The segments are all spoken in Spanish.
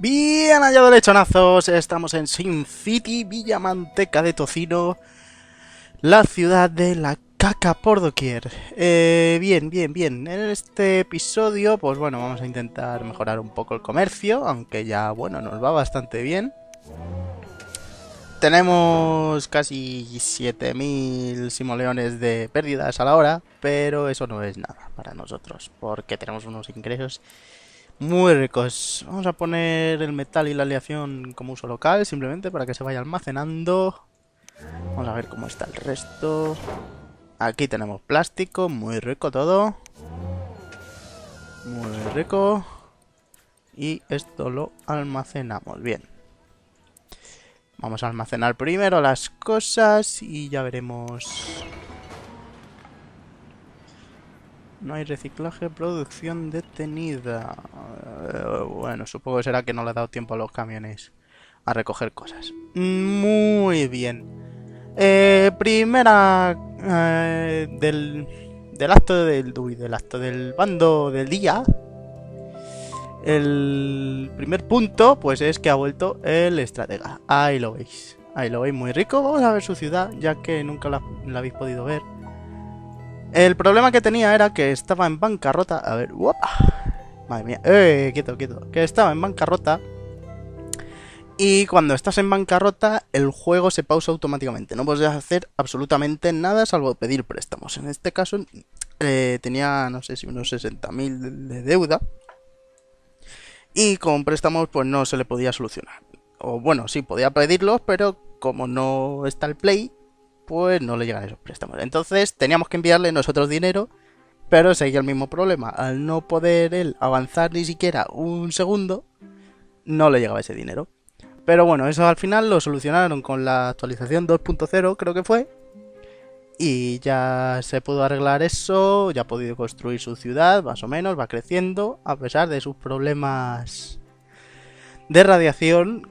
Bien hallado lechonazos, estamos en Sin City, Villa Manteca de Tocino, la ciudad de la caca por doquier. Eh, bien, bien, bien. En este episodio, pues bueno, vamos a intentar mejorar un poco el comercio, aunque ya, bueno, nos va bastante bien. Tenemos casi 7000 simoleones de pérdidas a la hora, pero eso no es nada para nosotros, porque tenemos unos ingresos muy ricos. Vamos a poner el metal y la aleación como uso local, simplemente para que se vaya almacenando. Vamos a ver cómo está el resto. Aquí tenemos plástico, muy rico todo. Muy rico. Y esto lo almacenamos, bien. Vamos a almacenar primero las cosas y ya veremos no hay reciclaje, producción detenida. Eh, bueno, supongo que será que no le ha dado tiempo a los camiones a recoger cosas. Muy bien. Eh, primera eh, del, del acto del, del acto del bando del día. El primer punto, pues es que ha vuelto el estratega. Ahí lo veis. Ahí lo veis muy rico. Vamos a ver su ciudad, ya que nunca la habéis podido ver. El problema que tenía era que estaba en bancarrota. A ver, Madre mía, eh, quieto, quieto. Que estaba en bancarrota. Y cuando estás en bancarrota, el juego se pausa automáticamente. No puedes hacer absolutamente nada salvo pedir préstamos. En este caso, eh, tenía, no sé si unos 60.000 de deuda. Y con préstamos, pues no se le podía solucionar. O bueno, sí, podía pedirlos, pero como no está el play, pues no le llegan esos préstamos. Entonces teníamos que enviarle nosotros dinero, pero seguía el mismo problema. Al no poder él avanzar ni siquiera un segundo, no le llegaba ese dinero. Pero bueno, eso al final lo solucionaron con la actualización 2.0, creo que fue. Y ya se pudo arreglar eso, ya ha podido construir su ciudad, más o menos, va creciendo, a pesar de sus problemas de radiación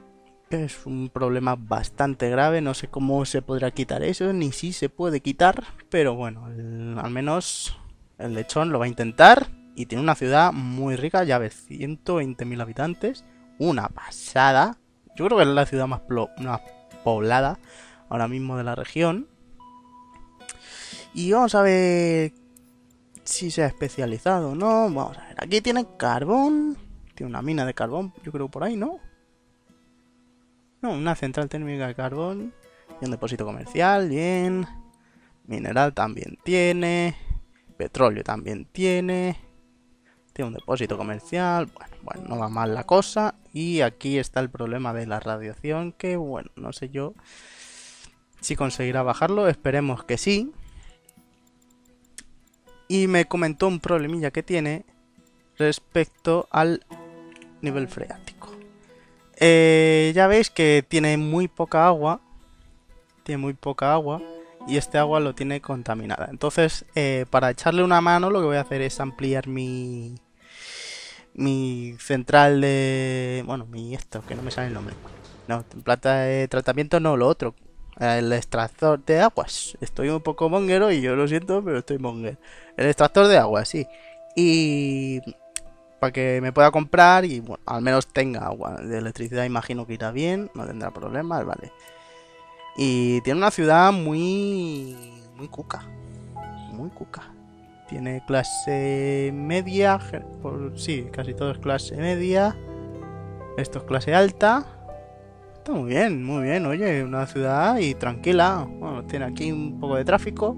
es un problema bastante grave, no sé cómo se podrá quitar eso, ni si se puede quitar, pero bueno, al menos el lechón lo va a intentar y tiene una ciudad muy rica, ya ves, 120.000 habitantes, una pasada. Yo creo que es la ciudad más, más poblada ahora mismo de la región. Y vamos a ver si se ha especializado o no. Vamos a ver, aquí tiene carbón, tiene una mina de carbón, yo creo por ahí, ¿no? No, una central térmica de carbón. Y un depósito comercial, bien. Mineral también tiene. Petróleo también tiene. Tiene un depósito comercial. Bueno, bueno, no va mal la cosa. Y aquí está el problema de la radiación. Que bueno, no sé yo si conseguirá bajarlo. Esperemos que sí. Y me comentó un problemilla que tiene respecto al nivel freático. Eh, ya veis que tiene muy poca agua. Tiene muy poca agua. Y este agua lo tiene contaminada. Entonces, eh, para echarle una mano, lo que voy a hacer es ampliar mi. Mi central de. Bueno, mi esto, que no me sale el nombre. No, plata de tratamiento no, lo otro. El extractor de aguas. Estoy un poco monguero y yo lo siento, pero estoy monger. El extractor de aguas, sí. Y para que me pueda comprar y bueno, al menos tenga agua. De electricidad imagino que irá bien, no tendrá problemas, vale. Y tiene una ciudad muy... muy cuca. Muy cuca. Tiene clase media, sí, casi todo es clase media. Esto es clase alta. Está muy bien, muy bien, oye, una ciudad y tranquila. Bueno, tiene aquí un poco de tráfico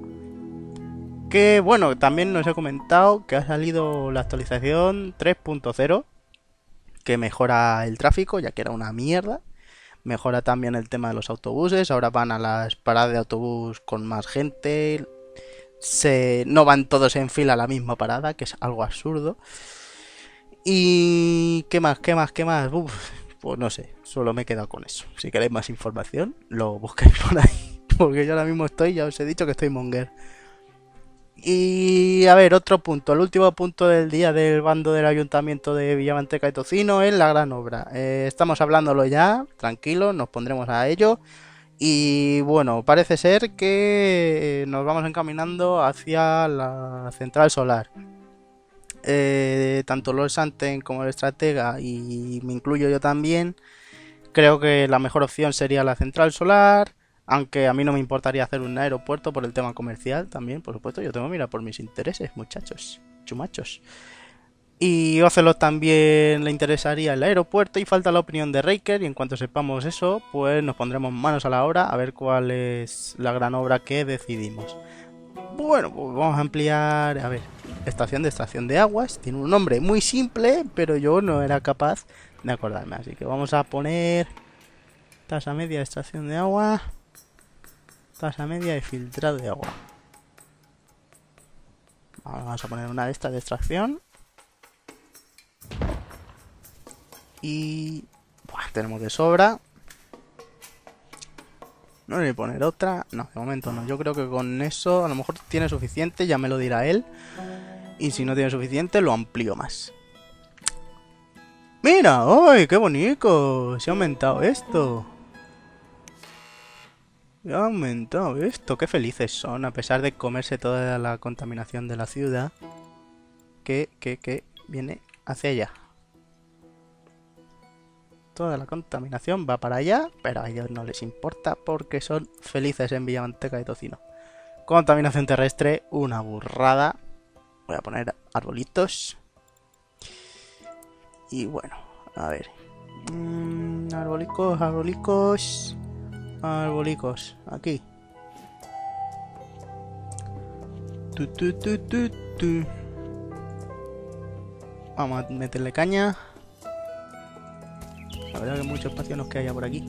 que bueno, también nos he comentado que ha salido la actualización 3.0 que mejora el tráfico, ya que era una mierda. Mejora también el tema de los autobuses, ahora van a las paradas de autobús con más gente. Se... No van todos en fila a la misma parada, que es algo absurdo. Y... ¿Qué más? ¿Qué más? ¿Qué más? pues no sé, solo me he quedado con eso. Si queréis más información, lo buscáis por ahí. Porque yo ahora mismo estoy, ya os he dicho que estoy monger. Y a ver, otro punto, el último punto del día del bando del ayuntamiento de Villamanteca y Tocino es la gran obra. Eh, estamos hablándolo ya, tranquilo, nos pondremos a ello. Y bueno, parece ser que nos vamos encaminando hacia la central solar. eh, tanto Lord Santen como el estratega, y me incluyo yo también, creo que la mejor opción sería la central solar. Aunque a mí no me importaría hacer un aeropuerto por el tema comercial también, por supuesto. Yo tengo, mira, por mis intereses, muchachos, chumachos. Y Ocelot también le interesaría el aeropuerto y falta la opinión de Raker y en cuanto sepamos eso, pues nos pondremos manos a la obra a ver cuál es la gran obra que decidimos. Bueno, pues vamos a ampliar, a ver, estación de estación de aguas, tiene un nombre muy simple, pero yo no era capaz de acordarme, así que vamos a poner tasa media de estación de agua, tasa media de filtrado de agua. Vamos a poner una de estas de extracción Y... tenemos de sobra. No le voy a poner otra. No, de momento no. Yo creo que con eso a lo mejor tiene suficiente. Ya me lo dirá él. Y si no tiene suficiente, lo amplío más. ¡Mira! ¡Ay, qué bonito! Se ha aumentado esto. Ha aumentado esto. Qué felices son, a pesar de comerse toda la contaminación de la ciudad. Que, que, que viene hacia allá. Toda la contaminación va para allá, pero a ellos no les importa porque son felices en Villamanteca de Tocino. Contaminación terrestre, una burrada. Voy a poner arbolitos. Y bueno, a ver. Mm, arbolicos, arbolicos. Arbolicos, aquí. Vamos a meterle caña. La verdad que mucho espacio nos queda ya por aquí.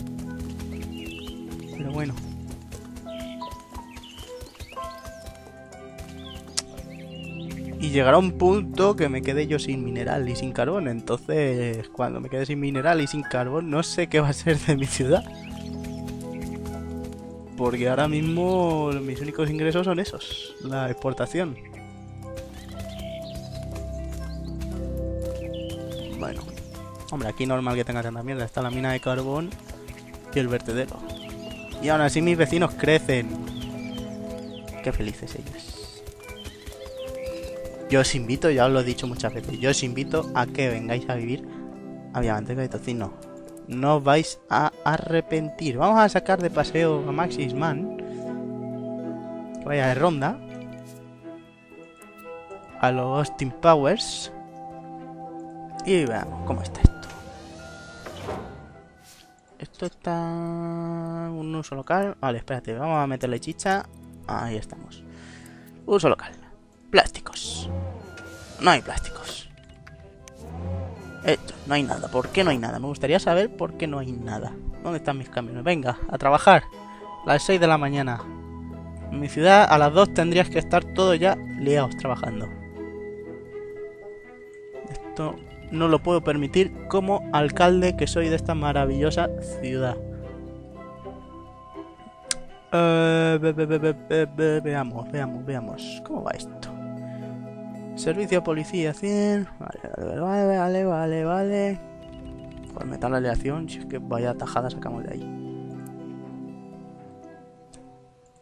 Pero bueno. Y llegará un punto que me quede yo sin mineral y sin carbón. Entonces, cuando me quede sin mineral y sin carbón, no sé qué va a ser de mi ciudad. Porque ahora mismo mis únicos ingresos son esos, la exportación. Bueno, Hombre, aquí normal que tenga tanta mierda. Está la mina de carbón y el vertedero. Y aún así mis vecinos crecen. Qué felices ellos. Yo os invito, ya os lo he dicho muchas veces, yo os invito a que vengáis a vivir a Villamanteca de Tocino. No vais a arrepentir. Vamos a sacar de paseo a Maxis Man. Que vaya de ronda. A los Austin Powers. Y veamos cómo está esto está... Un uso local. Vale, espérate, vamos a meterle chicha. Ahí estamos. Uso local. Plásticos. No hay plásticos. Esto, no hay nada. ¿Por qué no hay nada? Me gustaría saber por qué no hay nada. ¿Dónde están mis camiones? Venga, a trabajar. Las 6 de la mañana. En mi ciudad a las 2 tendrías que estar todos ya liados trabajando. Esto no lo puedo permitir como alcalde que soy de esta maravillosa ciudad. Eh, veamos, veamos, veamos. ¿Cómo va esto? Servicio policía 100. Vale, vale, vale, vale, vale. Pues metal la aleación, si es que vaya tajada sacamos de ahí.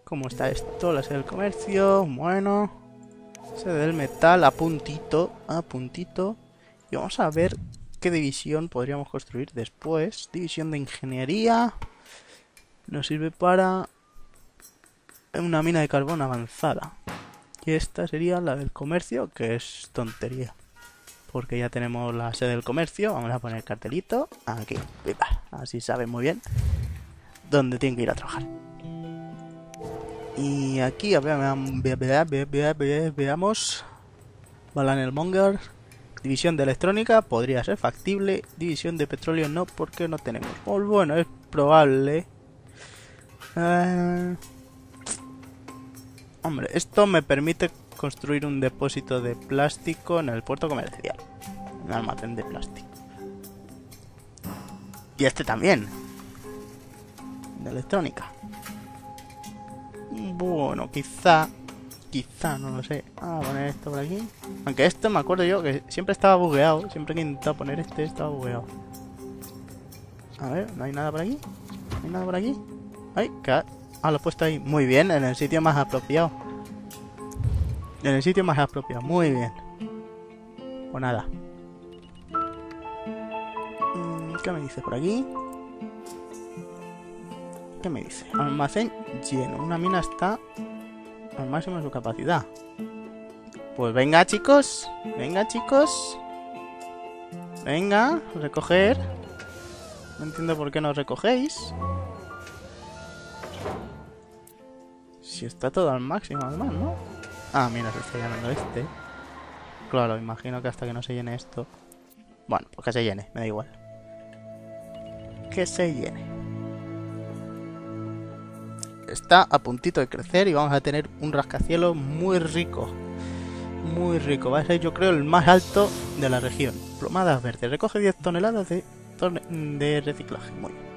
¿Cómo está esto? La sede del comercio, bueno. Sede del metal, a puntito, a puntito. Y vamos a ver qué división podríamos construir después. División de ingeniería. Nos sirve para una mina de carbón avanzada. Y esta sería la del comercio, que es tontería. Porque ya tenemos la sede del comercio. Vamos a poner cartelito aquí. Así saben muy bien dónde tienen que ir a trabajar. Y aquí veamos, veamos Balanel Monger División de electrónica podría ser factible. División de petróleo no, porque no tenemos. Pues bueno, es probable. Eh, hombre, esto me permite construir un depósito de plástico en el puerto comercial. Un almacén de plástico. Y este también. De electrónica. Bueno, quizá Quizá, no lo sé. Ah, poner esto por aquí. Aunque esto me acuerdo yo que siempre estaba bugueado. Siempre que he intentado poner este estaba bugueado. A ver, ¿no hay nada por aquí? ¿No hay nada por aquí? Ay. Ah, lo he puesto ahí. Muy bien, en el sitio más apropiado. En el sitio más apropiado. Muy bien. O nada. Mm, ¿Qué me dice por aquí? ¿Qué me dice? Almacén lleno. Una mina está al máximo de su capacidad. Pues venga, chicos. Venga, chicos. Venga, recoger. No entiendo por qué no recogéis. Si está todo al máximo, además, ¿no? Ah, mira, se está llenando este. Claro, imagino que hasta que no se llene esto. Bueno, pues que se llene, me da igual. Que se llene. Está a puntito de crecer y vamos a tener un rascacielos muy rico. Muy rico. Va a ser, yo creo, el más alto de la región. Plomadas verdes. Recoge 10 toneladas de, de reciclaje. Muy bien.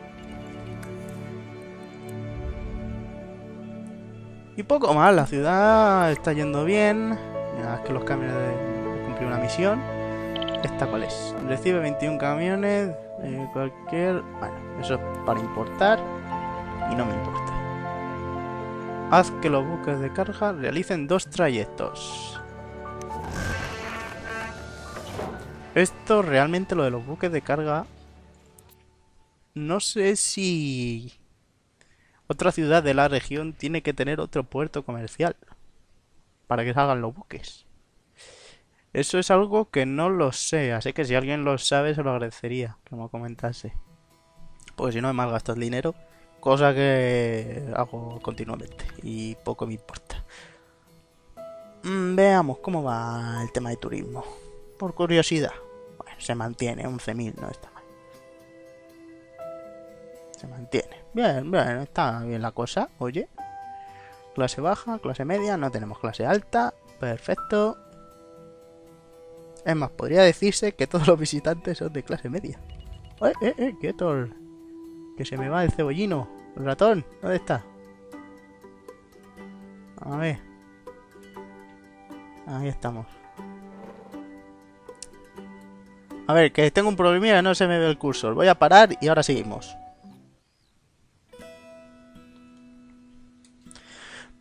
Y poco más, la ciudad está yendo bien. Es que los camiones de cumplir una misión. ¿Esta cuál es? Recibe 21 camiones. Eh, cualquier. Bueno, eso es para importar. Y no me importa. Haz que los buques de carga realicen dos trayectos. Esto realmente lo de los buques de carga. No sé si otra ciudad de la región tiene que tener otro puerto comercial para que salgan los buques. Eso es algo que no lo sé, así que si alguien lo sabe se lo agradecería que me comentase. Porque si no me malgasto el dinero, cosa que hago continuamente y poco me importa. Mm, veamos cómo va el tema de turismo. Por curiosidad. Bueno, se mantiene, 11.000 no está se mantiene. Bien, bien, está bien la cosa. Oye. Clase baja, clase media, no tenemos clase alta. Perfecto. Es más, podría decirse que todos los visitantes son de clase media. ¡Eh, eh, eh! Que se me va el cebollino. El ratón, ¿dónde está? A ver. Ahí estamos. A ver, que tengo un problemilla, no se me ve el cursor. Voy a parar y ahora seguimos.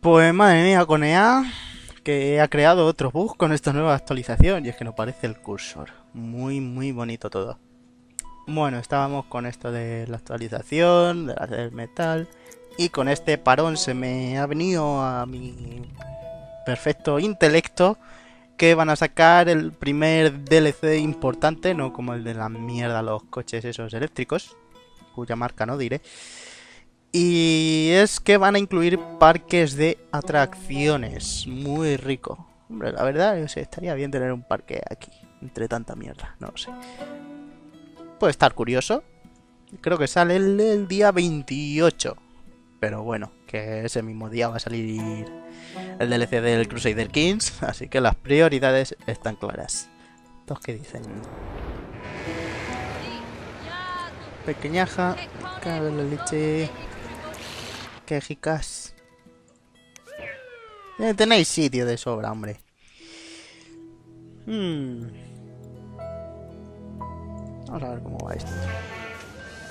Pues madre mía, con EA, que ha creado otro bug con esta nueva actualización, y es que no parece el cursor. Muy, muy bonito todo. Bueno, estábamos con esto de la actualización, de la del metal, y con este parón se me ha venido a mi perfecto intelecto que van a sacar el primer DLC importante, no como el de la mierda los coches esos eléctricos, cuya marca no diré, y es que van a incluir parques de atracciones. Muy rico. Hombre, la verdad, yo sé, estaría bien tener un parque aquí. Entre tanta mierda, no lo sé. Puede estar curioso. Creo que sale el, día 28. Pero bueno, que ese mismo día va a salir el DLC del Crusader Kings. Así que las prioridades están claras. ¿Estos qué dicen? Pequeñaja, cabe la leche. Qué jicas. Eh, tenéis sitio de sobra, hombre. Hmm. Vamos a ver cómo va esto.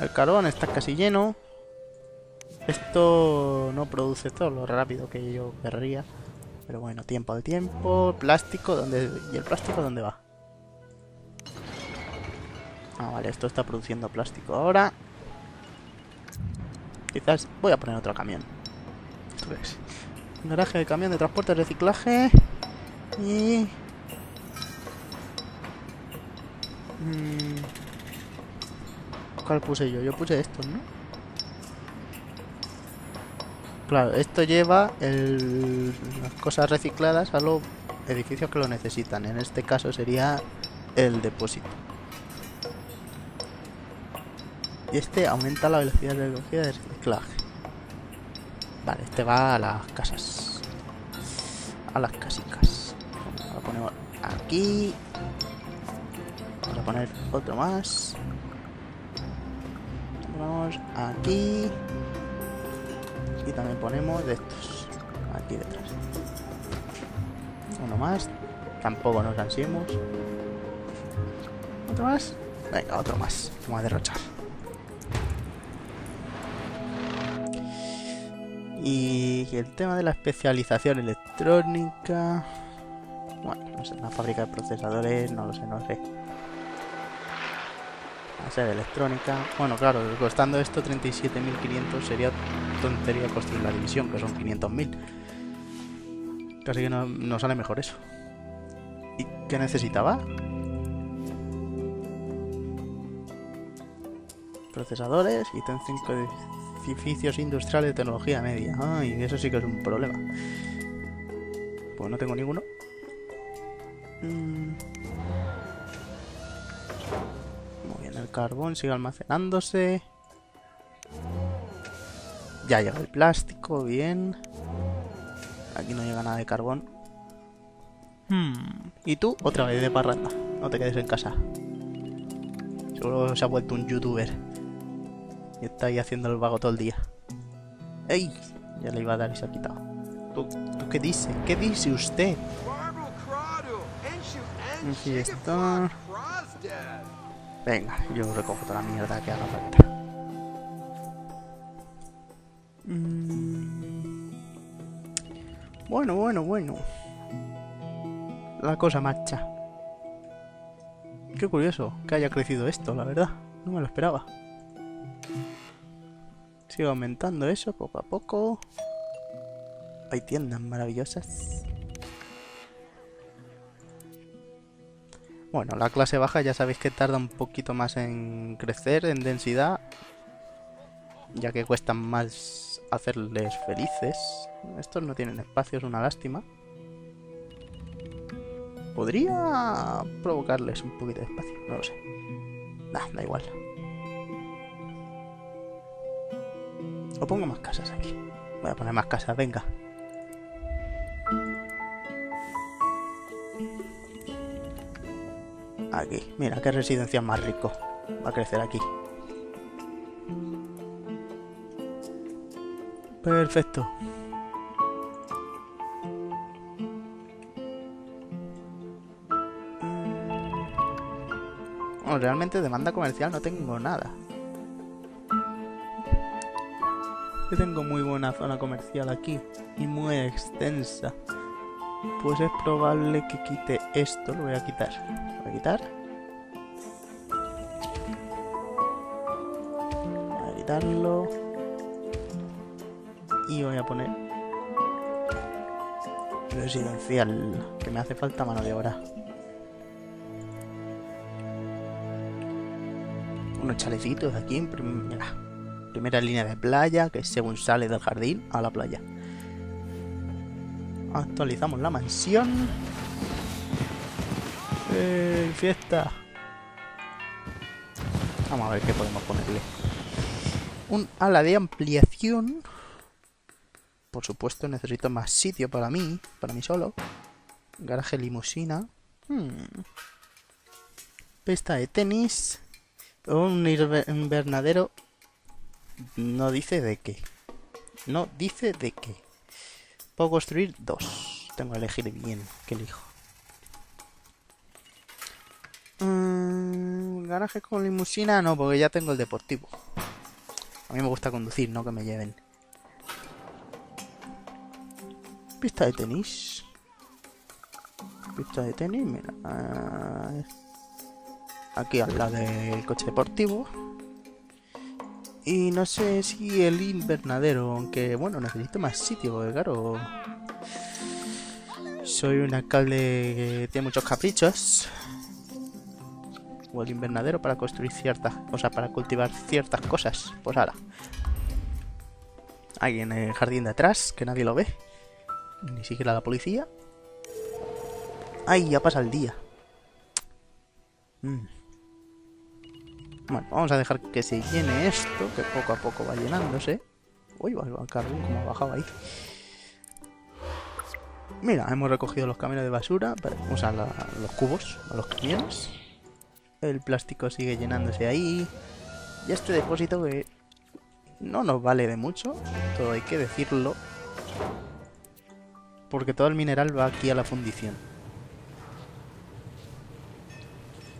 El carbón está casi lleno. Esto no produce todo lo rápido que yo querría. Pero bueno, tiempo al tiempo. Plástico, ¿dónde? ¿Y el plástico dónde va? Ah, vale, esto está produciendo plástico ahora. Quizás voy a poner otro camión. Un garaje de camión de transporte de reciclaje. Y... Mm, ¿Cuál puse yo? Yo puse esto, ¿no? Claro, esto lleva el... las cosas recicladas a los edificios que lo necesitan. En este caso sería el depósito. Y este aumenta la velocidad de recogida de reciclaje. Vale, este va a las casas. A las casicas. Lo ponemos aquí. Vamos a poner otro más. Vamos aquí. Y también ponemos de estos. Aquí detrás. Uno más. Tampoco nos ansiemos. ¿Otro más? Venga, otro más. Vamos a derrochar. Y el tema de la especialización electrónica... Bueno, no sé, una fábrica de procesadores, no lo sé, no sé. A ser electrónica. Bueno, claro, costando esto 37.500 sería tontería construir la división, que son 500.000. Casi que no, no sale mejor eso. ¿Y qué necesitaba? Procesadores y ten 5 edificios industriales de tecnología media. Ay, eso sí que es un problema. Pues no tengo ninguno. Mm. Muy bien, el carbón sigue almacenándose. Ya llega el plástico, bien. Aquí no llega nada de carbón. Hmm. Y tú, otra vez de parranda. No te quedes en casa. Seguro se ha vuelto un youtuber. Y está ahí haciendo el vago todo el día. ¡Ey! Ya le iba a dar y se ha quitado. ¿Tú, qué dice? ¿Qué dice usted? Aquí está. Venga, yo recojo toda la mierda que haga falta. Mm. Bueno, bueno, bueno. La cosa marcha. Qué curioso que haya crecido esto, la verdad. No me lo esperaba. Sigo aumentando eso poco a poco. Hay tiendas maravillosas. Bueno, la clase baja ya sabéis que tarda un poquito más en crecer, en densidad. Ya que cuesta más hacerles felices. Estos no tienen espacio, es una lástima. Podría provocarles un poquito de espacio, no lo sé. Nah, da igual. O pongo más casas aquí. Voy a poner más casas, venga. Aquí, mira, qué residencia más rico. Va a crecer aquí. Perfecto. Bueno, realmente demanda comercial no tengo nada. Yo tengo muy buena zona comercial aquí y muy extensa. Pues es probable que quite esto, lo voy a quitar. Lo voy a quitar. Voy a quitarlo. Y voy a poner residencial, que me hace falta mano de obra. Unos chalecitos aquí en primera, línea de playa, que según sale del jardín a la playa. Actualizamos la mansión. ¡Eh, fiesta! Vamos a ver qué podemos ponerle. Un ala de ampliación. Por supuesto necesito más sitio para mí, para mí solo. Garaje limusina. Hmm. Pista de tenis. Un invernadero. No dice de qué. No dice de qué. Puedo construir dos. Tengo que elegir bien qué elijo. Mm, garaje con limusina, no, porque ya tengo el deportivo. A mí me gusta conducir, no que me lleven. Pista de tenis. Pista de tenis, mira. Aquí al lado del coche deportivo. Y no sé si el invernadero, aunque bueno, necesito más sitio, porque claro... Soy un alcalde que tiene muchos caprichos. O el invernadero para construir ciertas... Sea, para cultivar ciertas cosas. Pues ahora. Ahí en el jardín de atrás, que nadie lo ve. Ni siquiera la policía. Ay, ya pasa el día. Mm. Bueno, vamos a dejar que se llene esto, que poco a poco va llenándose. Uy, va el carbón como ha bajado ahí. Mira, hemos recogido los camiones de basura, o sea, los cubos, los camiones. El plástico sigue llenándose ahí. Y este depósito que no nos vale de mucho, todo hay que decirlo. Porque todo el mineral va aquí a la fundición.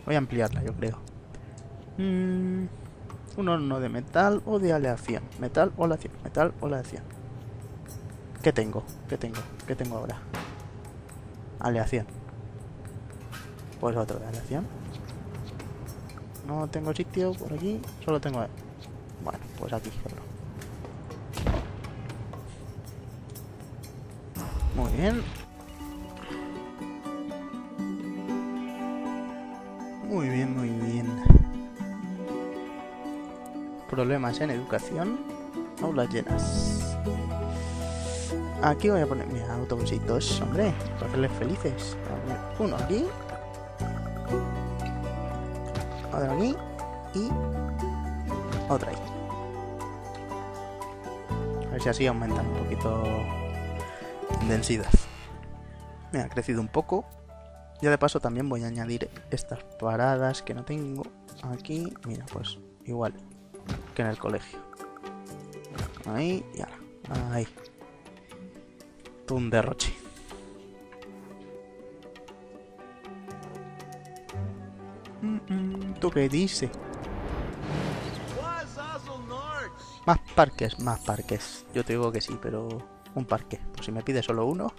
Voy a ampliarla, yo creo. Mm, un horno de metal o de aleación. Metal o aleación. Metal o aleación. ¿Qué tengo? ¿Qué tengo? ¿Qué tengo ahora? Aleación. Pues otra aleación. No tengo sitio por aquí, solo tengo... Bueno, pues aquí, otro. Muy bien. Problemas en educación. Aulas llenas. Aquí voy a poner mis autobusitos, hombre, para hacerles felices. Uno aquí. Otro aquí. Y otro ahí. A ver si así aumentan un poquito densidad. Me ha crecido un poco. Ya de paso también voy a añadir estas paradas que no tengo aquí. Mira, pues igual que en el colegio. Ahí y ahora. Ahí. Un derroche. ¿Tú qué dices? Más parques, más parques. Yo te digo que sí, pero un parque. Pues si me pide solo uno.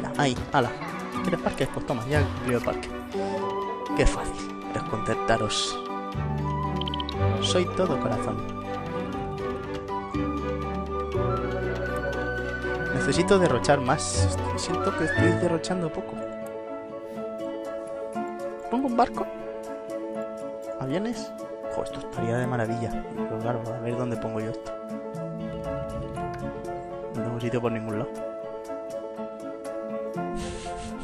Mira, ahí, ala. ¿Quieres parques? Pues toma, ya el parque. Qué fácil. Descontentaros. Soy todo corazón. Necesito derrochar más. Siento que estoy derrochando poco. ¿Pongo un barco? ¿Aviones? Joder, esto estaría de maravilla. Pero a ver dónde pongo yo esto. No tengo sitio por ningún lado.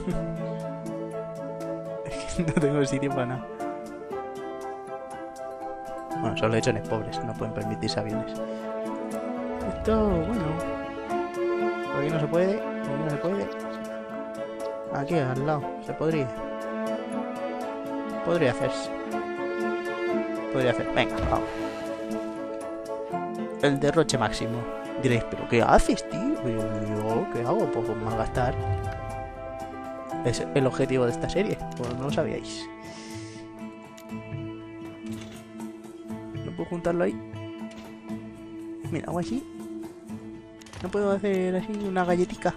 no tengo sitio para nada. Bueno, solo hecho en pobres, no pueden permitirse aviones. Esto, bueno, por aquí no se puede. Por aquí no se puede. Aquí al lado. Se podría. Podría hacerse. Podría hacer. Venga, vamos. El derroche máximo. Diréis, ¿pero qué haces, tío? Yo, ¿qué hago? Pues gastar Es el objetivo de esta serie. Pues no lo sabíais. No puedo juntarlo ahí. Mira, algo así. No puedo hacer así una galletica.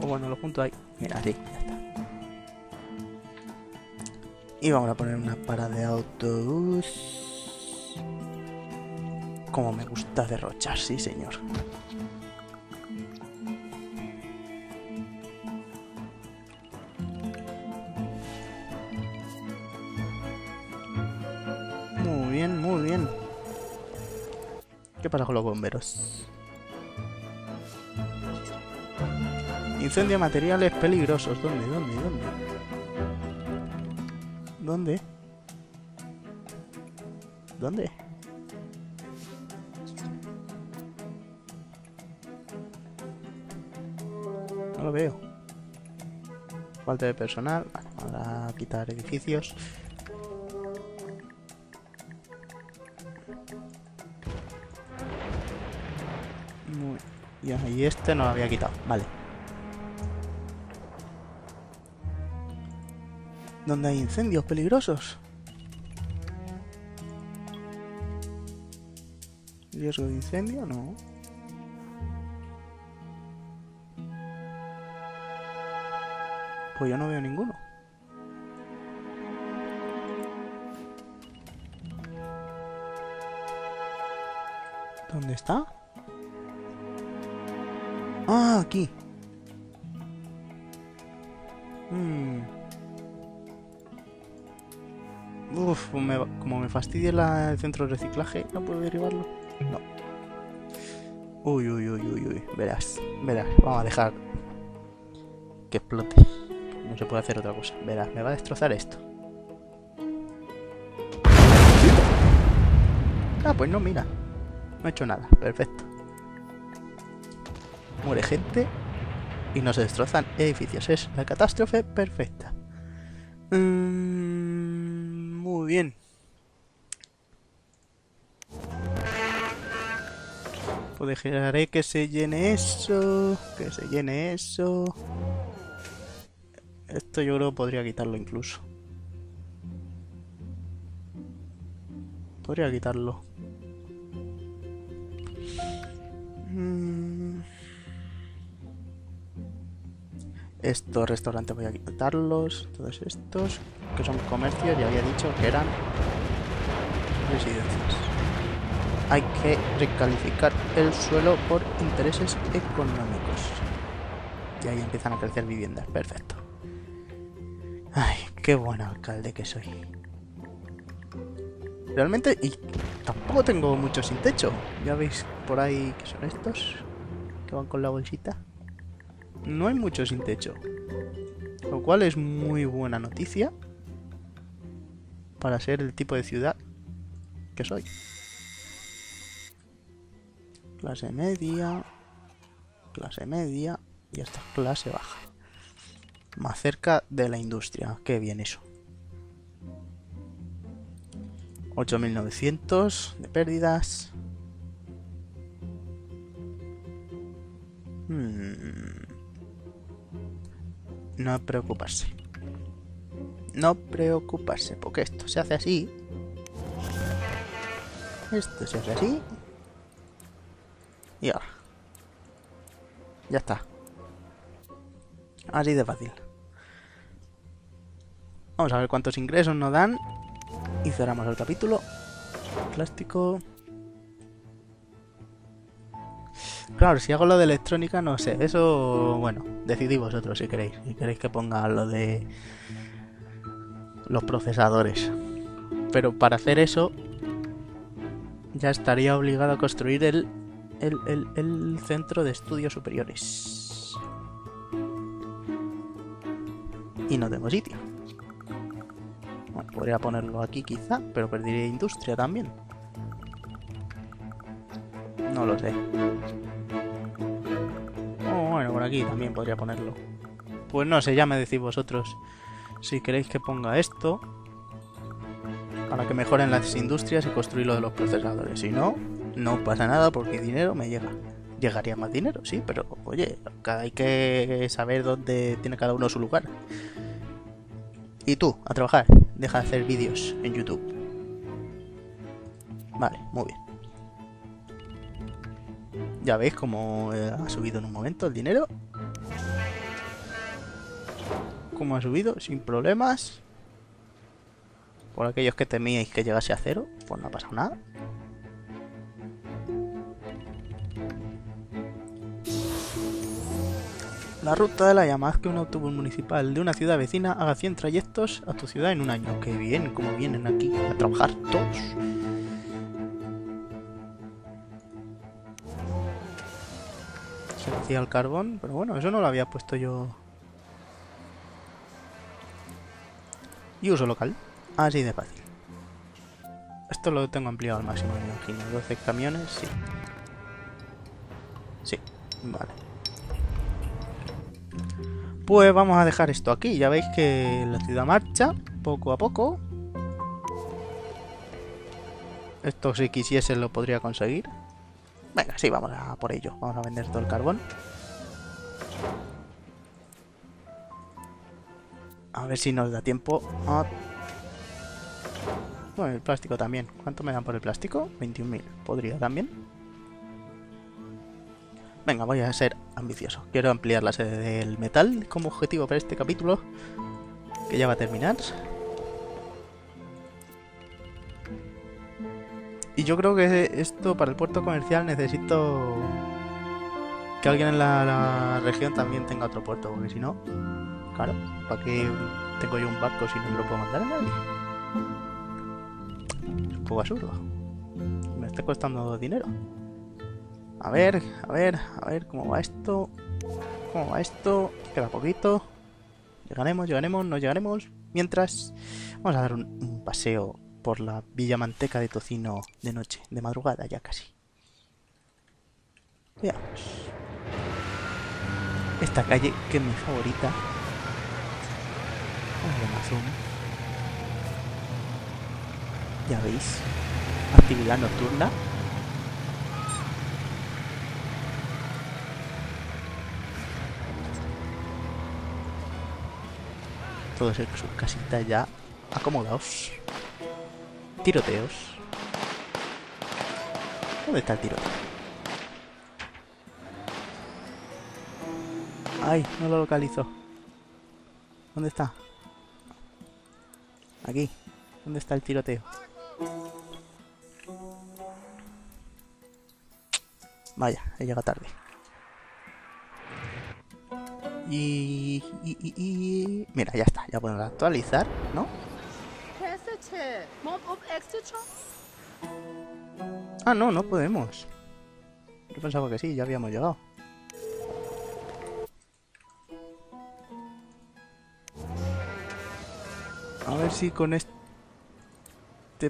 O bueno, lo junto ahí. Mira, así, ya está. Y vamos a poner una parada de autobús. Como me gusta derrochar, sí señor. Con los bomberos? Incendio materiales peligrosos. ¿Dónde? ¿Dónde? ¿Dónde? ¿Dónde? ¿Dónde? No lo veo. Falta de personal. Bueno, a quitar edificios. Y este no lo había quitado. Vale. ¿Dónde hay incendios peligrosos? ¿Riesgo de incendio? No. Pues yo no veo ninguno. ¿Dónde está? Ah, aquí. Hmm. Uf, como me fastidia el centro de reciclaje, ¿no puedo derivarlo? No. Uy, uy, uy, uy, uy. Verás, verás. Vamos a dejar que explote. No se puede hacer otra cosa. Verás, me va a destrozar esto. Ah, pues no, mira. No he hecho nada. Perfecto muere gente y no se destrozan edificios. Es la catástrofe perfecta. Mm, muy bien. Pues dejaré que se llene eso. Que se llene eso. Esto yo creo podría quitarlo incluso. Podría quitarlo. Mm. Estos restaurantes voy a quitarlos. Todos estos, que son comercios, ya había dicho que eran residencias. Hay que recalificar el suelo por intereses económicos. Y ahí empiezan a crecer viviendas. Perfecto. Ay, qué buen alcalde que soy. Realmente, y tampoco tengo mucho sin techo. Ya veis por ahí que son estos, que van con la bolsita. No hay mucho sin techo. Lo cual es muy buena noticia para ser el tipo de ciudad que soy. Clase media, clase media y esta clase baja. Más cerca de la industria. Qué bien eso. 8.900 de pérdidas. Hmm. No preocuparse. No preocuparse, porque esto se hace así. Esto se hace así. Y ahora. Ya está. Así de fácil. Vamos a ver cuántos ingresos nos dan y cerramos el capítulo. Plástico. Claro, si hago lo de electrónica, no sé. Eso, bueno, decidí vosotros si queréis. Si queréis que ponga lo de los procesadores. Pero para hacer eso, ya estaría obligado a construir el, el, el, el centro de estudios superiores. Y no tengo sitio. Bueno, podría ponerlo aquí quizá, pero perdería industria también. No lo sé. Aquí también podría ponerlo. Pues no sé, ya me decís vosotros si queréis que ponga esto para que mejoren las industrias y construir lo de los procesadores. Si no, no pasa nada porque dinero me llega. Llegaría más dinero, sí, pero oye, hay que saber dónde tiene cada uno su lugar. Y tú, a trabajar. Deja de hacer vídeos en YouTube. Vale, muy bien. Ya veis cómo ha subido en un momento el dinero. Cómo ha subido, sin problemas. Por aquellos que temíais que llegase a cero, pues no ha pasado nada. La ruta de la llama que un autobús municipal de una ciudad vecina haga 100 trayectos a tu ciudad en un año. Qué bien, como vienen aquí a trabajar todos. El carbón, pero bueno, eso no lo había puesto yo. Y uso local. Así de fácil. Esto lo tengo ampliado al máximo, me imagino. 12 camiones, sí. Sí, vale. Pues vamos a dejar esto aquí. Ya veis que la ciudad marcha poco a poco. Esto si quisiese lo podría conseguir. Venga, sí, vamos a por ello. Vamos a vender todo el carbón. A ver si nos da tiempo. Bueno, el plástico también. ¿Cuánto me dan por el plástico? 21.000. ¿Podría también? Venga, voy a ser ambicioso. Quiero ampliar la sede del metal como objetivo para este capítulo, que ya va a terminar. Y yo creo que esto para el puerto comercial necesito que alguien en la, región también tenga otro puerto, porque si no, claro, ¿para qué tengo yo un barco si no lo puedo mandar a nadie? Es un poco absurdo. Me está costando dinero. A ver, a ver, a ver cómo va esto. ¿Cómo va esto? Queda poquito. Llegaremos, llegaremos, no llegaremos. Mientras, vamos a dar un paseo por la Villa Manteca de Tocino de noche, de madrugada ya casi. Veamos. Esta calle, que es mi favorita. Vamos a zoom. Ya veis. Actividad nocturna. Todos sus casitas ya acomodados. Tiroteos. ¿Dónde está el tiroteo? Ay, no lo localizo. ¿Dónde está? Aquí. ¿Dónde está el tiroteo? Vaya, he llegado tarde. Y, y, y, y- Mira, ya está. Ya podemos actualizar, ¿no? Ah, no, no podemos. Yo pensaba que sí, ya habíamos llegado. A ver si con este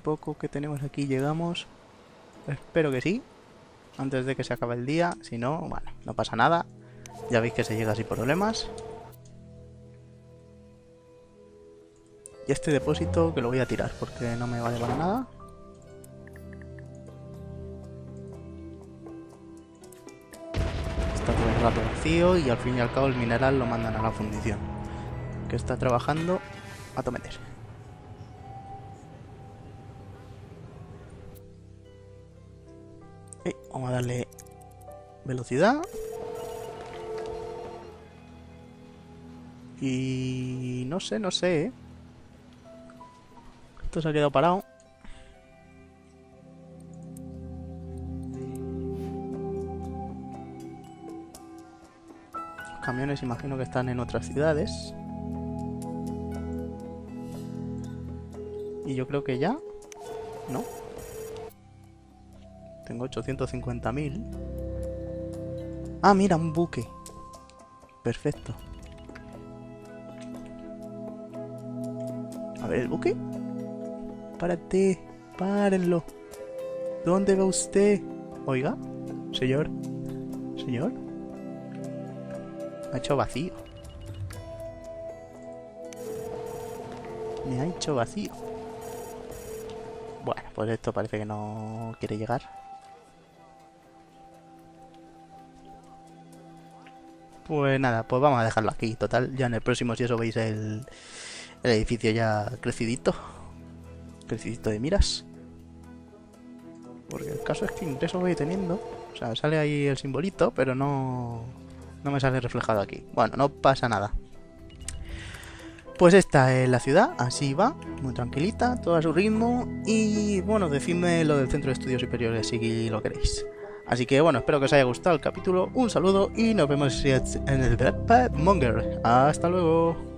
poco que tenemos aquí llegamos. Espero que sí. Antes de que se acabe el día. Si no, bueno, no pasa nada. Ya veis que se llega sin problemas. Y este depósito que lo voy a tirar porque no me vale para nada. Está todo el rato vacío y al fin y al cabo el mineral lo mandan a la fundición. Que está trabajando a tometer. Vamos a darle velocidad. Y no sé, no sé, ¿eh? Esto se ha quedado parado. Los camiones imagino que están en otras ciudades. Y yo creo que ya... ¿No? Tengo 850.000. Ah, mira, un buque. Perfecto. A ver, el buque. Párate, párenlo. ¿Dónde va usted? Oiga, señor. Señor. Me ha hecho vacío. Me ha hecho vacío. Bueno, pues esto parece que no quiere llegar. Pues nada, pues vamos a dejarlo aquí. Total, ya en el próximo, si eso veis el, edificio ya crecidito. Crecidito de miras. Porque el caso es que ingreso voy teniendo. O sea, sale ahí el simbolito, pero no, no me sale reflejado aquí. Bueno, no pasa nada. Pues esta es la ciudad, así va, muy tranquilita, todo a su ritmo. Y bueno, decidme lo del Centro de Estudios Superiores si lo queréis. Así que bueno, espero que os haya gustado el capítulo. Un saludo y nos vemos en el Monger. Hasta luego.